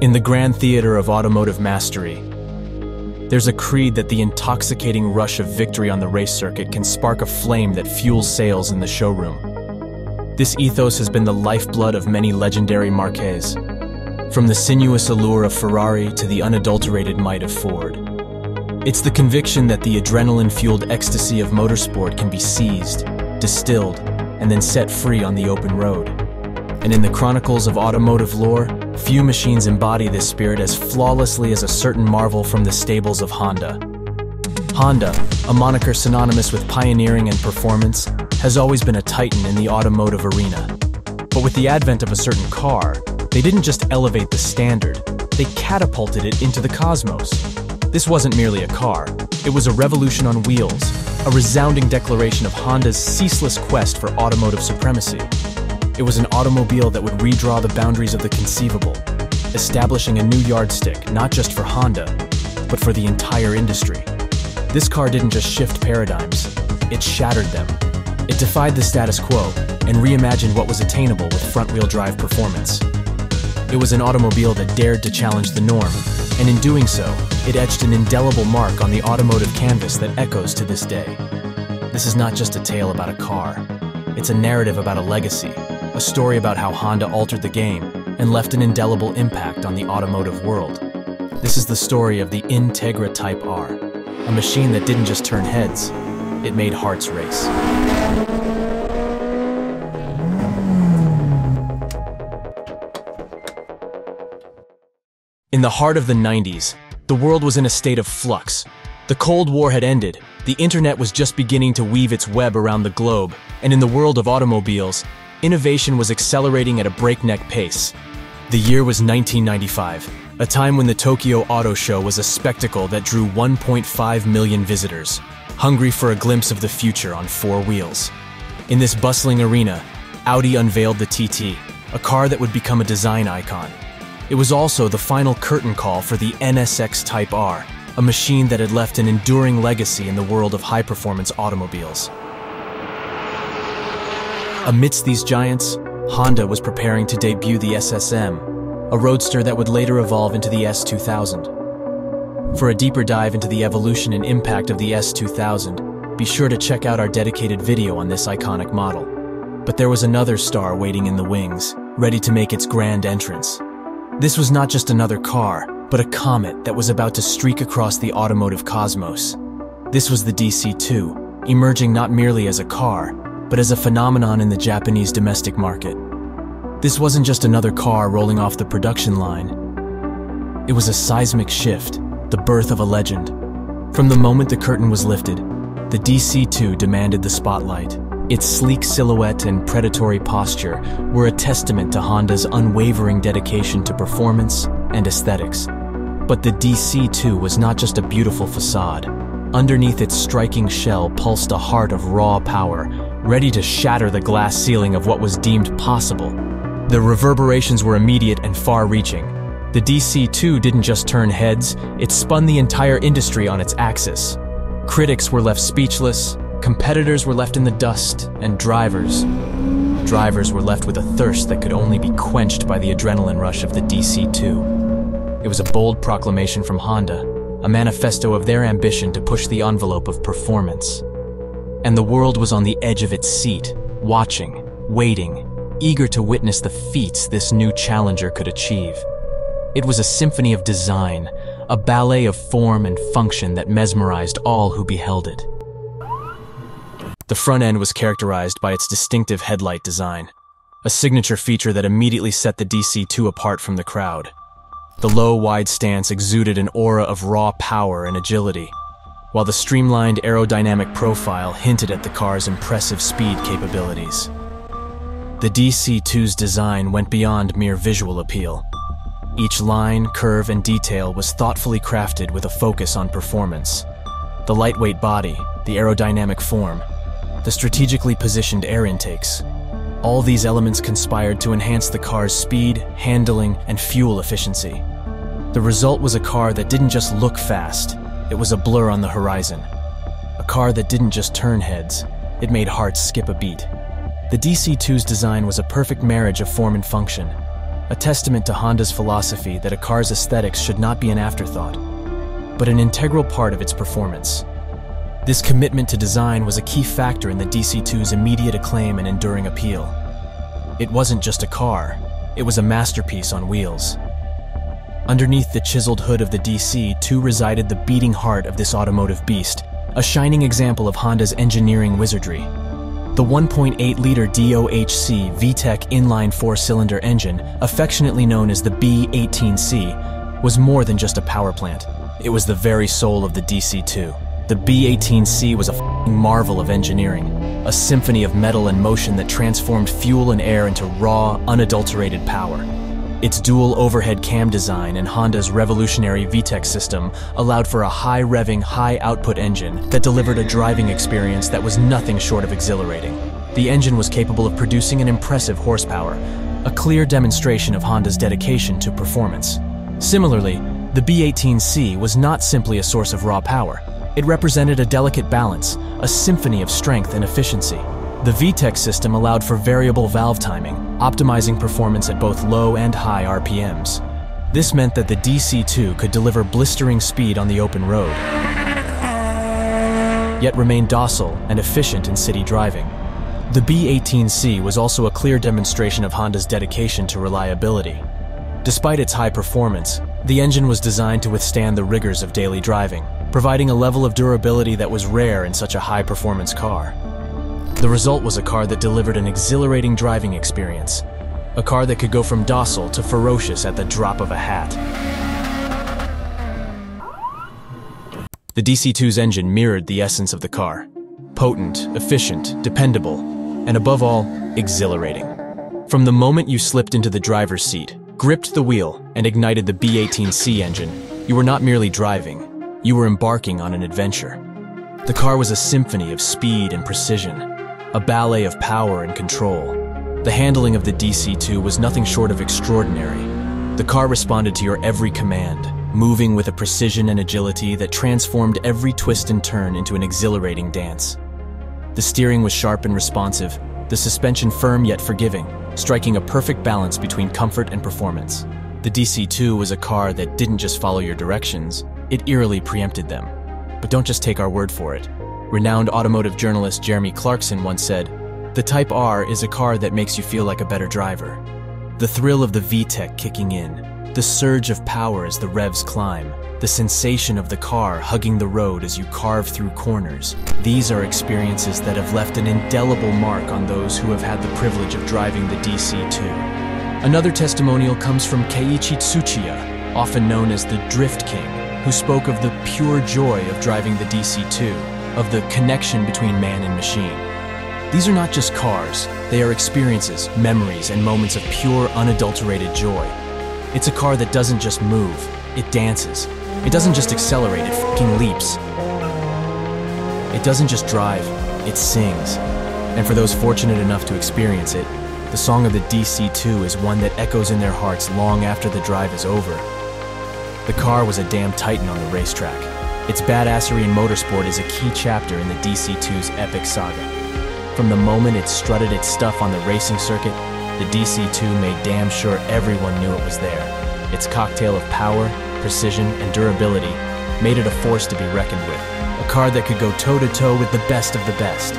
In the grand theater of automotive mastery, there's a creed that the intoxicating rush of victory on the race circuit can spark a flame that fuels sales in the showroom. This ethos has been the lifeblood of many legendary marques, from the sinuous allure of Ferrari to the unadulterated might of Ford. It's the conviction that the adrenaline-fueled ecstasy of motorsport can be seized, distilled, and then set free on the open road. And in the chronicles of automotive lore, few machines embody this spirit as flawlessly as a certain marvel from the stables of Honda. Honda, a moniker synonymous with pioneering and performance, has always been a titan in the automotive arena. But with the advent of a certain car, they didn't just elevate the standard, they catapulted it into the cosmos. This wasn't merely a car, it was a revolution on wheels, a resounding declaration of Honda's ceaseless quest for automotive supremacy. It was an automobile that would redraw the boundaries of the conceivable, establishing a new yardstick not just for Honda, but for the entire industry. This car didn't just shift paradigms, it shattered them. It defied the status quo and reimagined what was attainable with front-wheel drive performance. It was an automobile that dared to challenge the norm, and in doing so, it etched an indelible mark on the automotive canvas that echoes to this day. This is not just a tale about a car. It's a narrative about a legacy, a story about how Honda altered the game and left an indelible impact on the automotive world. This is the story of the Integra Type R, a machine that didn't just turn heads, it made hearts race. In the heart of the 90s, the world was in a state of flux. The Cold War had ended, the internet was just beginning to weave its web around the globe, and in the world of automobiles, innovation was accelerating at a breakneck pace. The year was 1995, a time when the Tokyo Auto Show was a spectacle that drew 1.5 million visitors, hungry for a glimpse of the future on four wheels. In this bustling arena, Audi unveiled the TT, a car that would become a design icon. It was also the final curtain call for the NSX Type R, a machine that had left an enduring legacy in the world of high-performance automobiles. Amidst these giants, Honda was preparing to debut the SSM, a roadster that would later evolve into the S2000. For a deeper dive into the evolution and impact of the S2000, be sure to check out our dedicated video on this iconic model. But there was another star waiting in the wings, ready to make its grand entrance. This was not just another car, but a comet that was about to streak across the automotive cosmos. This was the DC-2, emerging not merely as a car, but as a phenomenon in the Japanese domestic market. This wasn't just another car rolling off the production line. It was a seismic shift, the birth of a legend. From the moment the curtain was lifted, the DC-2 demanded the spotlight. Its sleek silhouette and predatory posture were a testament to Honda's unwavering dedication to performance and aesthetics. But the DC-2 was not just a beautiful facade. Underneath its striking shell pulsed a heart of raw power, ready to shatter the glass ceiling of what was deemed possible. The reverberations were immediate and far-reaching. The DC-2 didn't just turn heads, it spun the entire industry on its axis. Critics were left speechless, Competitors were left in the dust, and drivers. Drivers were left with a thirst that could only be quenched by the adrenaline rush of the DC-2. It was a bold proclamation from Honda, a manifesto of their ambition to push the envelope of performance. And the world was on the edge of its seat, watching, waiting, eager to witness the feats this new challenger could achieve. It was a symphony of design, a ballet of form and function that mesmerized all who beheld it. The front end was characterized by its distinctive headlight design, a signature feature that immediately set the DC-2 apart from the crowd. The low, wide stance exuded an aura of raw power and agility, while the streamlined aerodynamic profile hinted at the car's impressive speed capabilities. The DC-2's design went beyond mere visual appeal. Each line, curve, and detail was thoughtfully crafted with a focus on performance. The lightweight body, the aerodynamic form, the strategically positioned air intakes. All these elements conspired to enhance the car's speed, handling, and fuel efficiency. The result was a car that didn't just look fast, it was a blur on the horizon. A car that didn't just turn heads, it made hearts skip a beat. The DC-2's design was a perfect marriage of form and function. a testament to Honda's philosophy that a car's aesthetics should not be an afterthought, but an integral part of its performance. This commitment to design was a key factor in the DC2's immediate acclaim and enduring appeal. It wasn't just a car, it was a masterpiece on wheels. Underneath the chiseled hood of the DC2 resided the beating heart of this automotive beast, a shining example of Honda's engineering wizardry. The 1.8-liter DOHC VTEC inline four-cylinder engine, affectionately known as the B18C, was more than just a power plant. It was the very soul of the DC2. The B18C was a marvel of engineering, a symphony of metal and motion that transformed fuel and air into raw, unadulterated power. Its dual overhead cam design and Honda's revolutionary VTEC system allowed for a high-revving, high-output engine that delivered a driving experience that was nothing short of exhilarating. The engine was capable of producing an impressive horsepower, a clear demonstration of Honda's dedication to performance. Similarly, the B18C was not simply a source of raw power. It represented a delicate balance, a symphony of strength and efficiency. The VTEC system allowed for variable valve timing, optimizing performance at both low and high RPMs. This meant that the DC2 could deliver blistering speed on the open road, yet remain docile and efficient in city driving. The B18C was also a clear demonstration of Honda's dedication to reliability. Despite its high performance, the engine was designed to withstand the rigors of daily driving, providing a level of durability that was rare in such a high-performance car. The result was a car that delivered an exhilarating driving experience. A car that could go from docile to ferocious at the drop of a hat. The DC2's engine mirrored the essence of the car. Potent, efficient, dependable, and above all, exhilarating. From the moment you slipped into the driver's seat, gripped the wheel, and ignited the B18C engine, you were not merely driving, you were embarking on an adventure. The car was a symphony of speed and precision, a ballet of power and control. The handling of the DC-2 was nothing short of extraordinary. The car responded to your every command, moving with a precision and agility that transformed every twist and turn into an exhilarating dance. The steering was sharp and responsive, the suspension firm yet forgiving, striking a perfect balance between comfort and performance. The DC-2 was a car that didn't just follow your directions, it eerily preempted them. But don't just take our word for it. Renowned automotive journalist Jeremy Clarkson once said, The Type R is a car that makes you feel like a better driver. The thrill of the VTEC kicking in, the surge of power as the revs climb, the sensation of the car hugging the road as you carve through corners. These are experiences that have left an indelible mark on those who have had the privilege of driving the DC-2. Another testimonial comes from Keiichi Tsuchiya, often known as the Drift King, who spoke of the pure joy of driving the DC-2 of the connection between man and machine. These are not just cars, they are experiences, memories, and moments of pure, unadulterated joy. It's a car that doesn't just move, it dances. It doesn't just accelerate, it fucking leaps. It doesn't just drive, it sings. And for those fortunate enough to experience it, the song of the DC2 is one that echoes in their hearts long after the drive is over. The car was a damn titan on the racetrack. Its badassery in motorsport is a key chapter in the DC2's epic saga. From the moment it strutted its stuff on the racing circuit, the DC2 made damn sure everyone knew it was there. Its cocktail of power, precision, and durability made it a force to be reckoned with, a car that could go toe-to-toe with the best of the best.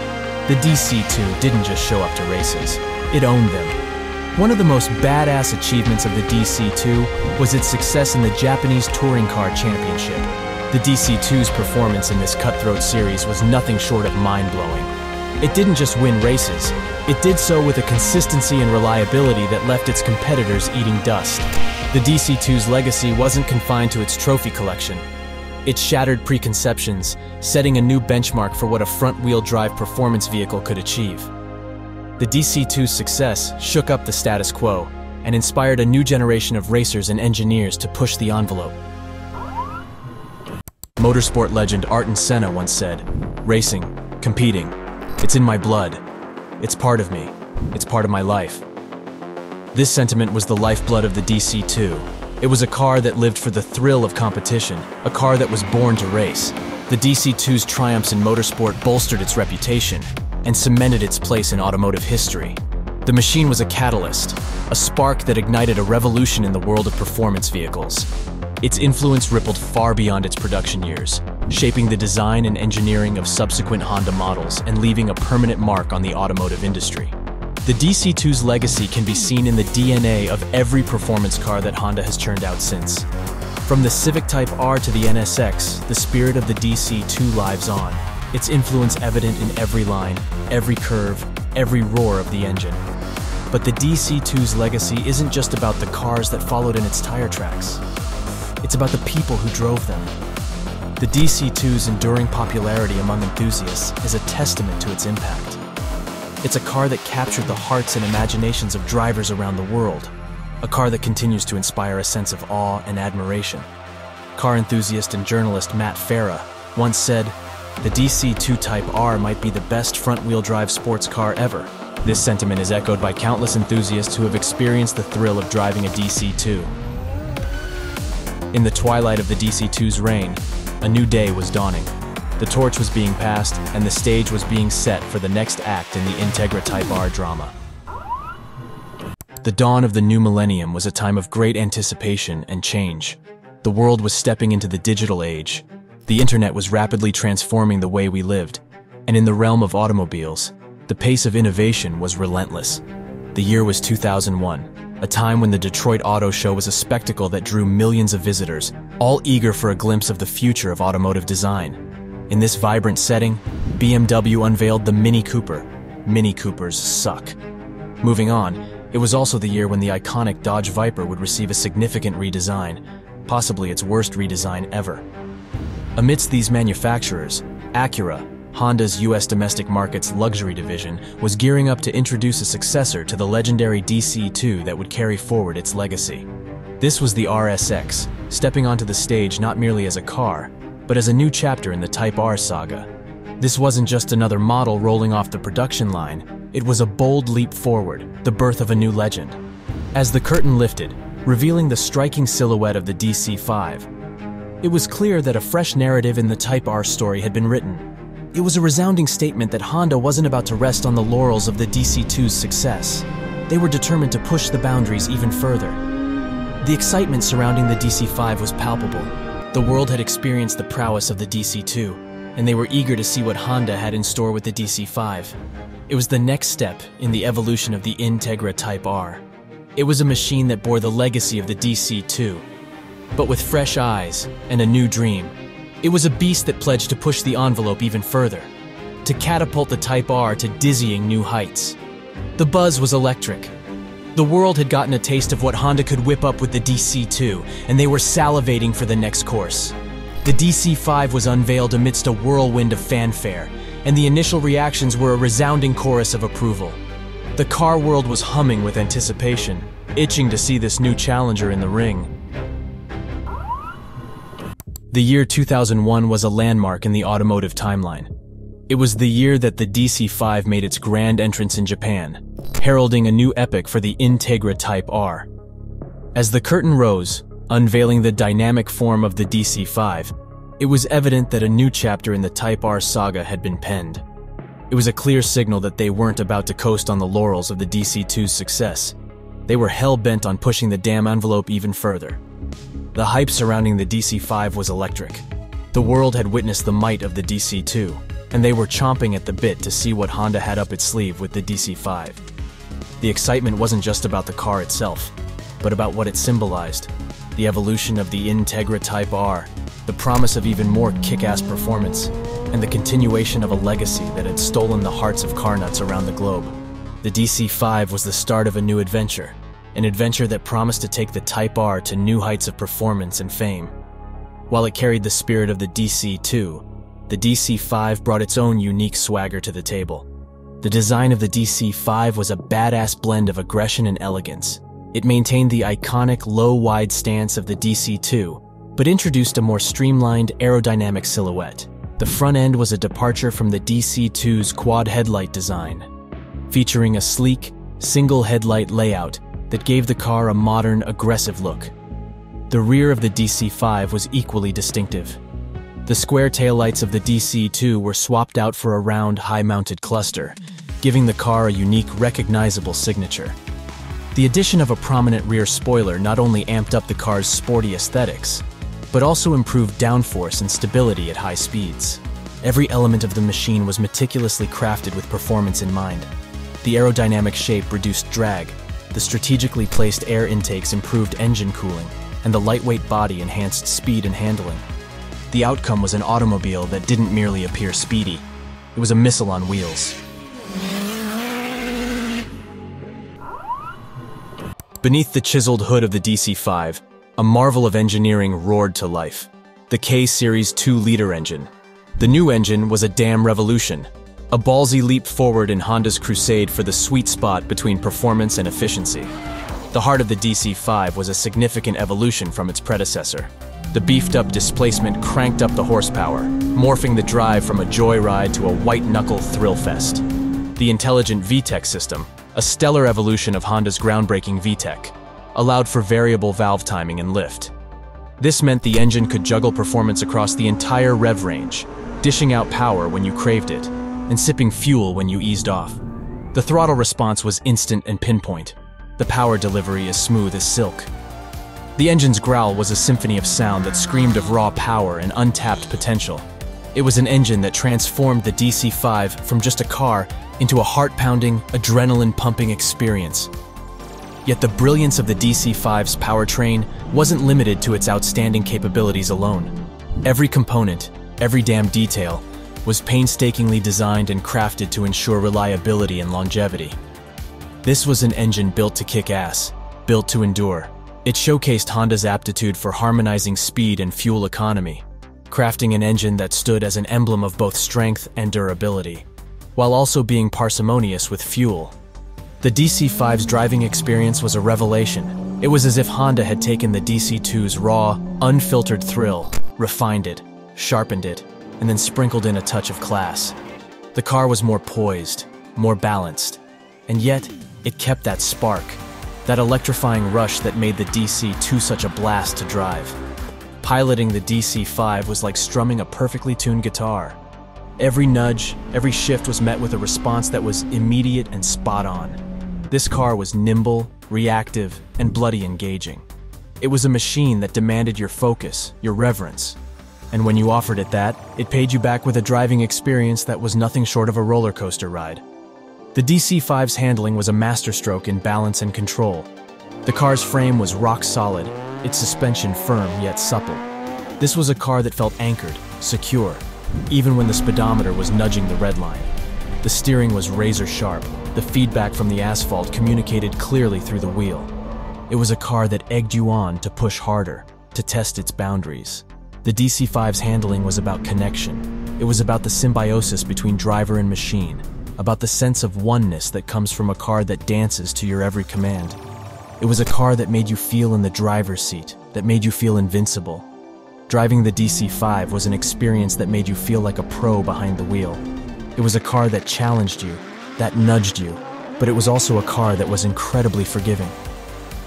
The DC2 didn't just show up to races, it owned them. One of the most badass achievements of the DC2 was its success in the Japanese Touring Car Championship, the DC2's performance in this cutthroat series was nothing short of mind-blowing. It didn't just win races, it did so with a consistency and reliability that left its competitors eating dust. The DC2's legacy wasn't confined to its trophy collection. It shattered preconceptions, setting a new benchmark for what a front-wheel drive performance vehicle could achieve. The DC2's success shook up the status quo and inspired a new generation of racers and engineers to push the envelope. Motorsport legend Ayrton Senna once said, Racing, competing, it's in my blood. It's part of me. It's part of my life. This sentiment was the lifeblood of the DC-2. It was a car that lived for the thrill of competition, a car that was born to race. The DC-2's triumphs in motorsport bolstered its reputation and cemented its place in automotive history. The machine was a catalyst, a spark that ignited a revolution in the world of performance vehicles. Its influence rippled far beyond its production years, shaping the design and engineering of subsequent Honda models and leaving a permanent mark on the automotive industry. The DC2's legacy can be seen in the DNA of every performance car that Honda has churned out since. From the Civic Type R to the NSX, the spirit of the DC2 lives on, its influence evident in every line, every curve, every roar of the engine. But the DC2's legacy isn't just about the cars that followed in its tire tracks. It's about the people who drove them. The DC2's enduring popularity among enthusiasts is a testament to its impact. It's a car that captured the hearts and imaginations of drivers around the world, a car that continues to inspire a sense of awe and admiration. Car enthusiast and journalist Matt Farah once said, the DC2 Type R might be the best front-wheel drive sports car ever, this sentiment is echoed by countless enthusiasts who have experienced the thrill of driving a DC-2. In the twilight of the DC-2's reign, a new day was dawning. The torch was being passed, and the stage was being set for the next act in the Integra Type R drama. The dawn of the new millennium was a time of great anticipation and change. The world was stepping into the digital age. The internet was rapidly transforming the way we lived, and in the realm of automobiles, the pace of innovation was relentless. The year was 2001, a time when the Detroit Auto Show was a spectacle that drew millions of visitors, all eager for a glimpse of the future of automotive design. In this vibrant setting, BMW unveiled the Mini Cooper. Mini Coopers suck. Moving on, it was also the year when the iconic Dodge Viper would receive a significant redesign, possibly its worst redesign ever. Amidst these manufacturers, Acura, Honda's US domestic market's luxury division was gearing up to introduce a successor to the legendary DC2 that would carry forward its legacy. This was the RSX, stepping onto the stage not merely as a car, but as a new chapter in the Type R saga. This wasn't just another model rolling off the production line, it was a bold leap forward, the birth of a new legend. As the curtain lifted, revealing the striking silhouette of the DC5, it was clear that a fresh narrative in the Type R story had been written, it was a resounding statement that Honda wasn't about to rest on the laurels of the DC2's success. They were determined to push the boundaries even further. The excitement surrounding the DC5 was palpable. The world had experienced the prowess of the DC2, and they were eager to see what Honda had in store with the DC5. It was the next step in the evolution of the Integra Type R. It was a machine that bore the legacy of the DC2, but with fresh eyes and a new dream. It was a beast that pledged to push the envelope even further, to catapult the Type R to dizzying new heights. The buzz was electric. The world had gotten a taste of what Honda could whip up with the DC2, and they were salivating for the next course. The DC5 was unveiled amidst a whirlwind of fanfare, and the initial reactions were a resounding chorus of approval. The car world was humming with anticipation, itching to see this new challenger in the ring. The year 2001 was a landmark in the automotive timeline. It was the year that the DC-5 made its grand entrance in Japan, heralding a new epoch for the Integra Type R. As the curtain rose, unveiling the dynamic form of the DC-5, it was evident that a new chapter in the Type R saga had been penned. It was a clear signal that they weren't about to coast on the laurels of the DC-2's success. They were hell-bent on pushing the damn envelope even further. The hype surrounding the DC-5 was electric. The world had witnessed the might of the DC-2, and they were chomping at the bit to see what Honda had up its sleeve with the DC-5. The excitement wasn't just about the car itself, but about what it symbolized. The evolution of the Integra Type R, the promise of even more kick-ass performance, and the continuation of a legacy that had stolen the hearts of car nuts around the globe. The DC-5 was the start of a new adventure, an adventure that promised to take the Type R to new heights of performance and fame. While it carried the spirit of the DC-2, the DC-5 brought its own unique swagger to the table. The design of the DC-5 was a badass blend of aggression and elegance. It maintained the iconic low-wide stance of the DC-2, but introduced a more streamlined aerodynamic silhouette. The front end was a departure from the DC-2's quad headlight design, featuring a sleek, single headlight layout that gave the car a modern, aggressive look. The rear of the DC-5 was equally distinctive. The square taillights of the DC-2 were swapped out for a round, high-mounted cluster, giving the car a unique, recognizable signature. The addition of a prominent rear spoiler not only amped up the car's sporty aesthetics, but also improved downforce and stability at high speeds. Every element of the machine was meticulously crafted with performance in mind. The aerodynamic shape reduced drag, the strategically placed air intakes improved engine cooling, and the lightweight body enhanced speed and handling. The outcome was an automobile that didn't merely appear speedy, it was a missile on wheels. Beneath the chiseled hood of the DC-5, a marvel of engineering roared to life. The K-Series 2-liter engine. The new engine was a damn revolution, a ballsy leap forward in Honda's crusade for the sweet spot between performance and efficiency. The heart of the DC-5 was a significant evolution from its predecessor. The beefed-up displacement cranked up the horsepower, morphing the drive from a joyride to a white-knuckle thrill fest. The intelligent VTEC system, a stellar evolution of Honda's groundbreaking VTEC, allowed for variable valve timing and lift. This meant the engine could juggle performance across the entire rev range, dishing out power when you craved it, and sipping fuel when you eased off. The throttle response was instant and pinpoint. The power delivery as smooth as silk. The engine's growl was a symphony of sound that screamed of raw power and untapped potential. It was an engine that transformed the DC-5 from just a car into a heart-pounding, adrenaline-pumping experience. Yet the brilliance of the DC-5's powertrain wasn't limited to its outstanding capabilities alone. Every component, every damn detail, was painstakingly designed and crafted to ensure reliability and longevity. This was an engine built to kick ass, built to endure. It showcased Honda's aptitude for harmonizing speed and fuel economy, crafting an engine that stood as an emblem of both strength and durability while also being parsimonious with fuel. The DC-5's driving experience was a revelation. It was as if Honda had taken the DC-2's raw, unfiltered thrill, refined it, sharpened it, and then sprinkled in a touch of class. The car was more poised, more balanced, and yet it kept that spark, that electrifying rush that made the DC-2 such a blast to drive. Piloting the DC-5 was like strumming a perfectly tuned guitar, Every nudge, every shift was met with a response that was immediate and spot on. This car was nimble, reactive, and bloody engaging. It was a machine that demanded your focus, your reverence. And when you offered it that, it paid you back with a driving experience that was nothing short of a roller coaster ride. The DC-5's handling was a masterstroke in balance and control. The car's frame was rock solid, its suspension firm yet supple. This was a car that felt anchored, secure, even when the speedometer was nudging the red line. The steering was razor sharp. The feedback from the asphalt communicated clearly through the wheel. It was a car that egged you on to push harder, to test its boundaries. The DC-5's handling was about connection. It was about the symbiosis between driver and machine, about the sense of oneness that comes from a car that dances to your every command. It was a car that made you feel in the driver's seat, that made you feel invincible, Driving the DC-5 was an experience that made you feel like a pro behind the wheel. It was a car that challenged you, that nudged you, but it was also a car that was incredibly forgiving.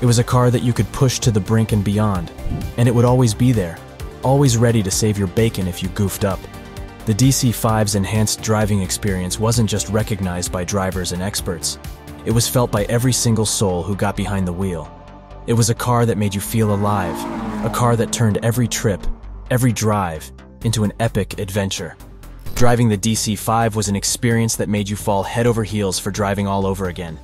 It was a car that you could push to the brink and beyond, and it would always be there, always ready to save your bacon if you goofed up. The DC-5's enhanced driving experience wasn't just recognized by drivers and experts. It was felt by every single soul who got behind the wheel. It was a car that made you feel alive, a car that turned every trip, every drive, into an epic adventure. Driving the DC-5 was an experience that made you fall head over heels for driving all over again.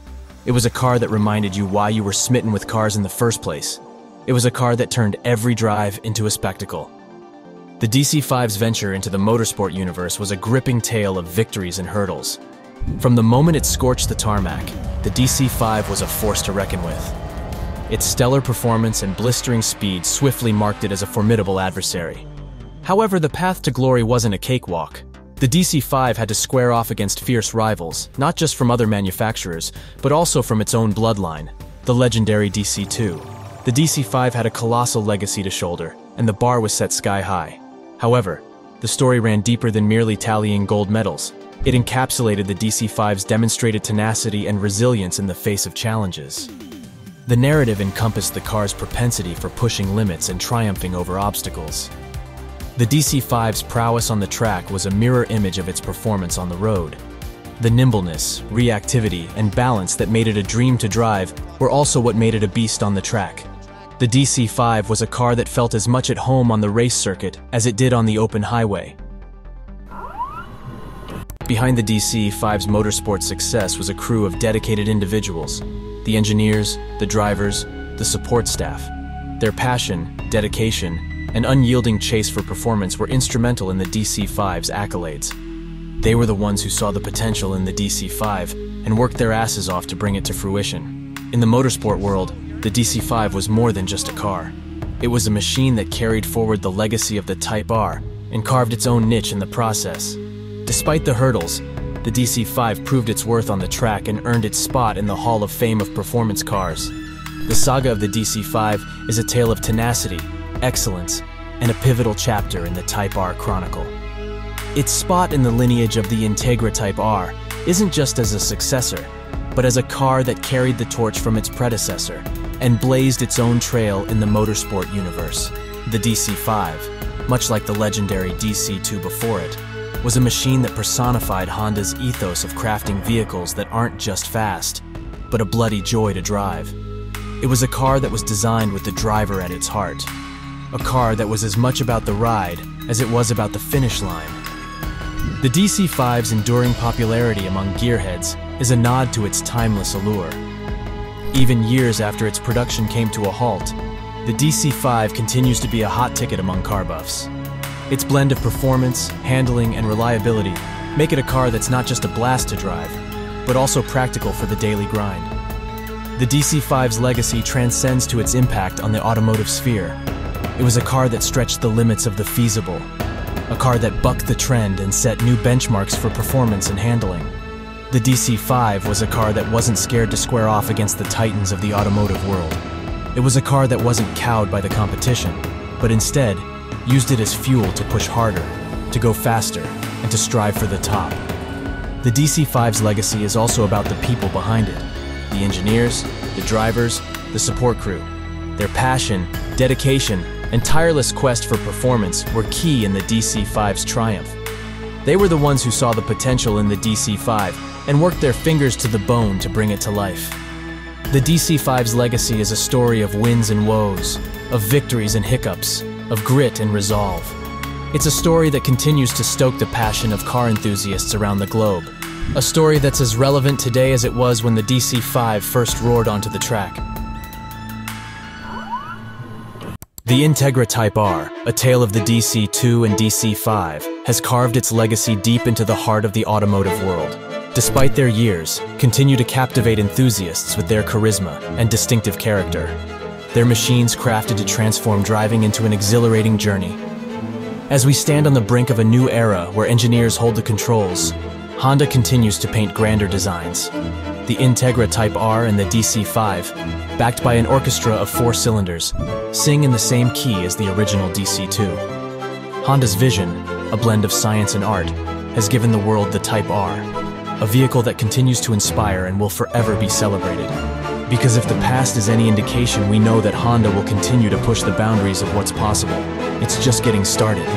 It was a car that reminded you why you were smitten with cars in the first place. It was a car that turned every drive into a spectacle. The DC-5's venture into the motorsport universe was a gripping tale of victories and hurdles. From the moment it scorched the tarmac, the DC-5 was a force to reckon with. Its stellar performance and blistering speed swiftly marked it as a formidable adversary. However, the path to glory wasn't a cakewalk. The DC-5 had to square off against fierce rivals, not just from other manufacturers, but also from its own bloodline, the legendary DC-2. The DC-5 had a colossal legacy to shoulder, and the bar was set sky high. However, the story ran deeper than merely tallying gold medals. It encapsulated the DC-5's demonstrated tenacity and resilience in the face of challenges. The narrative encompassed the car's propensity for pushing limits and triumphing over obstacles. The DC-5's prowess on the track was a mirror image of its performance on the road. The nimbleness, reactivity, and balance that made it a dream to drive were also what made it a beast on the track. The DC-5 was a car that felt as much at home on the race circuit as it did on the open highway. Behind the DC-5's motorsport success was a crew of dedicated individuals. The engineers, the drivers, the support staff. Their passion, dedication, and unyielding chase for performance were instrumental in the DC-5's accolades. They were the ones who saw the potential in the DC-5 and worked their asses off to bring it to fruition. In the motorsport world, the DC-5 was more than just a car. It was a machine that carried forward the legacy of the Type R and carved its own niche in the process. Despite the hurdles, the DC-5 proved its worth on the track and earned its spot in the Hall of Fame of performance cars. The saga of the DC-5 is a tale of tenacity, excellence, and a pivotal chapter in the Type R chronicle. Its spot in the lineage of the Integra Type R isn't just as a successor, but as a car that carried the torch from its predecessor and blazed its own trail in the motorsport universe. The DC-5, much like the legendary DC-2 before it, was a machine that personified Honda's ethos of crafting vehicles that aren't just fast, but a bloody joy to drive. It was a car that was designed with the driver at its heart. A car that was as much about the ride as it was about the finish line. The DC-5's enduring popularity among gearheads is a nod to its timeless allure. Even years after its production came to a halt, the DC-5 continues to be a hot ticket among car buffs. Its blend of performance, handling, and reliability make it a car that's not just a blast to drive, but also practical for the daily grind. The DC-5's legacy transcends to its impact on the automotive sphere. It was a car that stretched the limits of the feasible, a car that bucked the trend and set new benchmarks for performance and handling. The DC-5 was a car that wasn't scared to square off against the titans of the automotive world. It was a car that wasn't cowed by the competition, but instead used it as fuel to push harder, to go faster, and to strive for the top. The DC-5's legacy is also about the people behind it, the engineers, the drivers, the support crew. Their passion, dedication, and tireless quest for performance were key in the DC-5's triumph. They were the ones who saw the potential in the DC-5 and worked their fingers to the bone to bring it to life. The DC-5's legacy is a story of wins and woes, of victories and hiccups, of grit and resolve. It's a story that continues to stoke the passion of car enthusiasts around the globe. A story that's as relevant today as it was when the DC-5 first roared onto the track. The Integra Type R, a tale of the DC-2 and DC-5, has carved its legacy deep into the heart of the automotive world. Despite their years, continue to captivate enthusiasts with their charisma and distinctive character. Their machines crafted to transform driving into an exhilarating journey. As we stand on the brink of a new era where engineers hold the controls, Honda continues to paint grander designs. The Integra Type R and the DC-5, backed by an orchestra of four cylinders, sing in the same key as the original DC-2. Honda's vision, a blend of science and art, has given the world the Type R, a vehicle that continues to inspire and will forever be celebrated. Because if the past is any indication, we know that Honda will continue to push the boundaries of what's possible. It's just getting started.